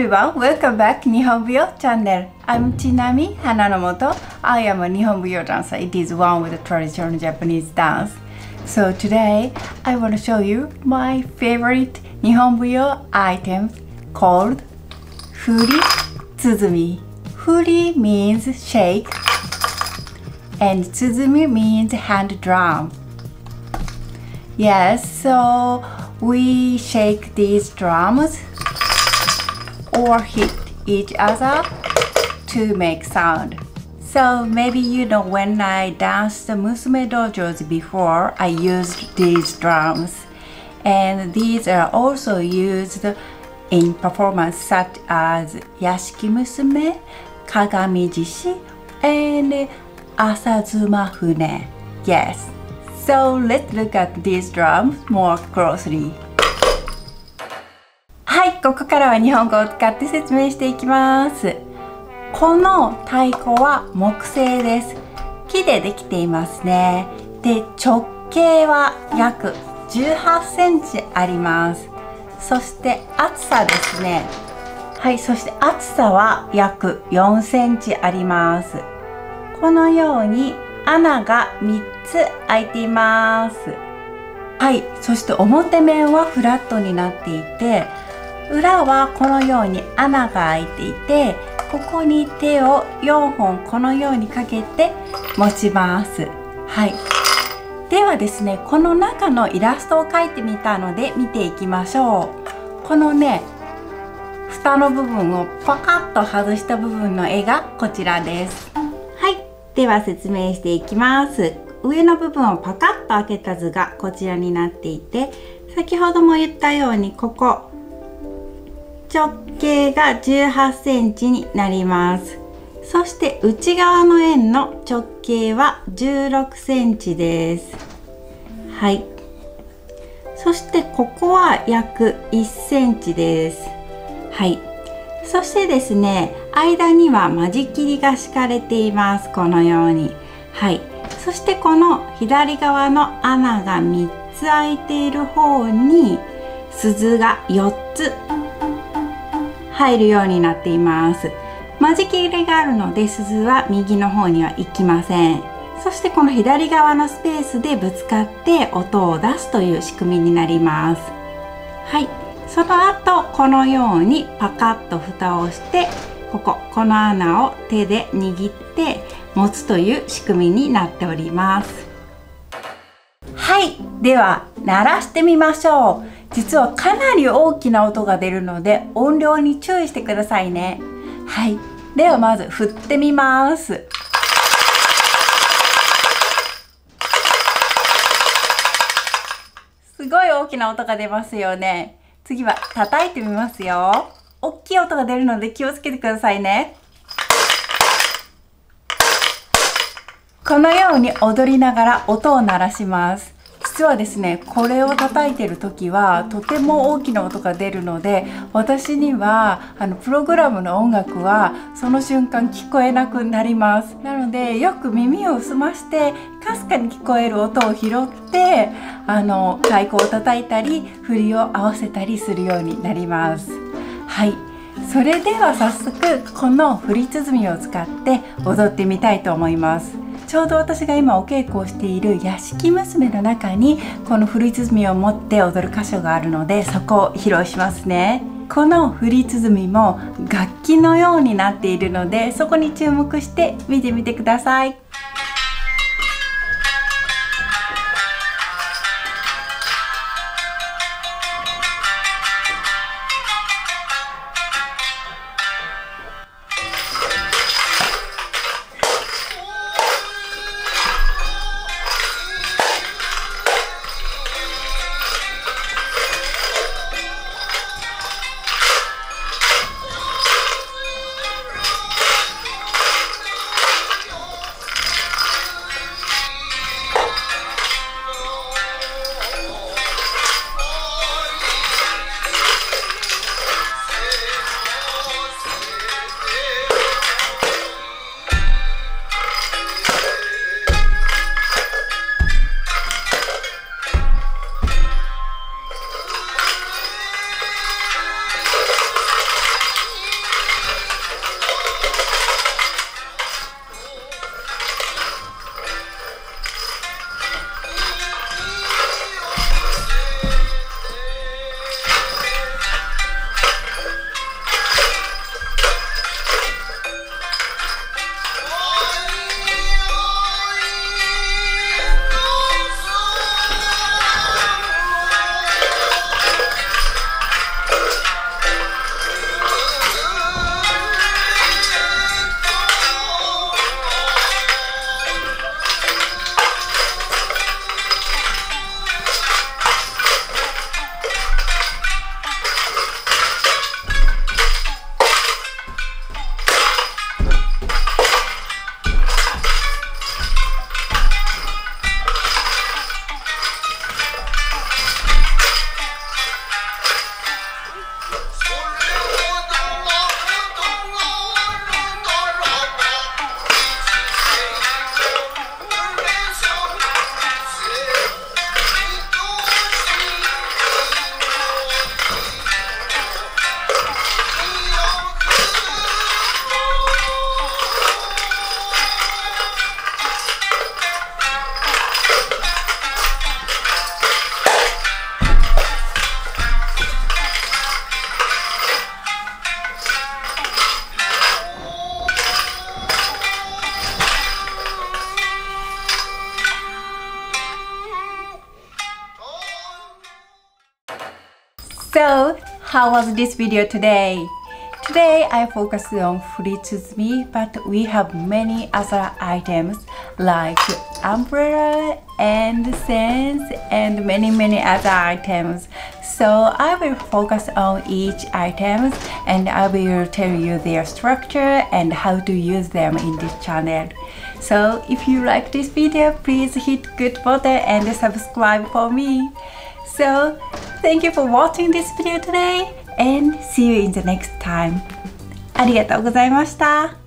everyone, welcome back to Nihonbuyo channel. I'm Chinami Hananomoto. I am a Nihonbuyo dancer. It is one with the traditional Japanese dance. So today I want to show you my favorite Nihonbuyo item called Furi Tsuzumi. Furi means shake and Tsuzumi means hand drum. Yes, so we shake these drums or hit each other to make sound. So maybe you know when I danced the Musume dojos before, I used these drums. And these are also used in performance such as Yashiki Musume, Kagami Jishi, and Asazuma Fune. Yes. So let's look at these drums more closely. ここからは日本語を使って説明していきます。この太鼓は木製です。木でできていますね。で、直径は約18センチあります。そして厚さですね。はい、そして厚さは約4センチあります。このように穴が3つ開いています。はい、そして表面はフラットになっていて、裏はこのように穴が開いていて、ここに手を4本このようにかけて持ちます。はい。ではですね、この中のイラストを描いてみたので見ていきましょう。このね、蓋の部分をパカッと外した部分の絵がこちらです。はい。では説明していきます。上の部分をパカッと開けた図がこちらになっていて、先ほども言ったようにここ直径が18センチになります。そして内側の円の直径は16センチです。はい。そしてここは約1センチです。はい。そしてですね、間には間仕切りが敷かれています。このように。はい。そしてこの左側の穴が3つ開いている方に鈴が4つ入るようになっています。間仕切りがあるので鈴は右の方には行きません。そしてこの左側のスペースでぶつかって音を出すという仕組みになります。はい。その後このようにパカッと蓋をしてこここの穴を手で握って持つという仕組みになっております。はい。では鳴らしてみましょう。実はかなり大きな音が出るので音量に注意してくださいね。はい。ではまず振ってみます。すごい大きな音が出ますよね。次は叩いてみますよ。大きい音が出るので気をつけてくださいね。このように踊りながら音を鳴らします。実はですねこれを叩いてる時はとても大きな音が出るので私にはあのプログラムの音楽はその瞬間聞こえなくなります。なのでよく耳を澄ましてかすかに聞こえる音を拾ってあの太鼓を叩いたり振りを合わせたりするようになります。はい。それでは早速この振り鼓を使って踊ってみたいと思います。ちょうど私が今お稽古をしている屋敷娘の中にこの振り鼓を持って踊る箇所があるのでそこを披露しますね。この振り鼓も楽器のようになっているのでそこに注目して見てみてください。So, how was this video today? Today I focused on Fritsuzumi, but we have many other items like umbrella and scents and many many other items. So I will focus on each items and I will tell you their structure and how to use them in this channel. So if you like this video, please hit good button and subscribe for me. So thank you for watching this video today and see you in the next time. ありがとうございました。